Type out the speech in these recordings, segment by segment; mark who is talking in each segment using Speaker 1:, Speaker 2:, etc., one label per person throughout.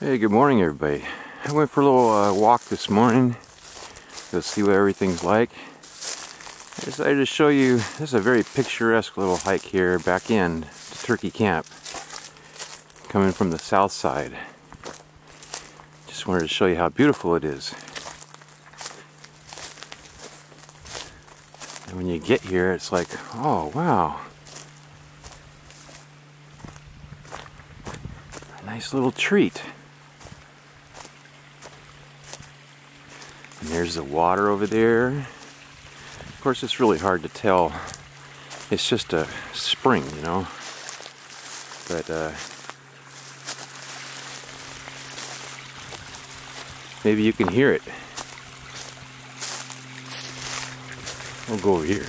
Speaker 1: Hey, good morning everybody. I went for a little uh, walk this morning to see what everything's like. I decided to show you, this is a very picturesque little hike here back in to Turkey Camp. Coming from the south side. Just wanted to show you how beautiful it is. And when you get here, it's like, oh wow. A nice little treat. And there's the water over there. Of course, it's really hard to tell. It's just a spring, you know. But uh, maybe you can hear it. We'll go over here.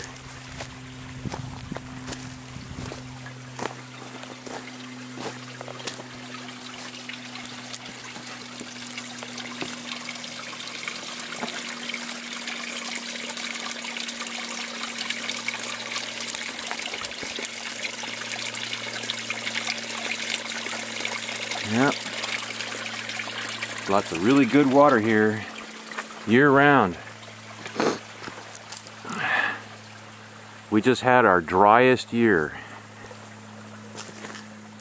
Speaker 1: Yep. Lots of really good water here year round. We just had our driest year.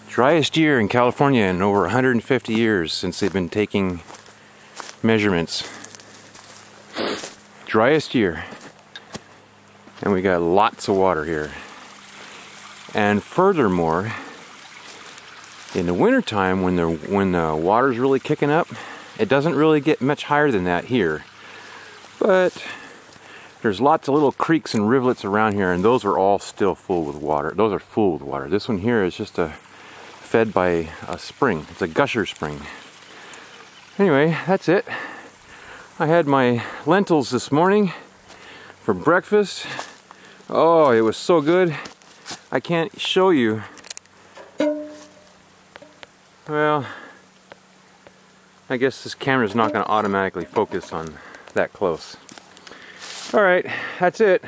Speaker 1: Driest year in California in over 150 years since they've been taking measurements. Driest year. And we got lots of water here. And furthermore, in the wintertime when the when the water's really kicking up it doesn't really get much higher than that here. But there's lots of little creeks and rivulets around here and those are all still full with water. Those are full with water. This one here is just a fed by a spring. It's a gusher spring. Anyway that's it. I had my lentils this morning for breakfast. Oh it was so good. I can't show you well, I guess this camera's not going to automatically focus on that close. Alright, that's it.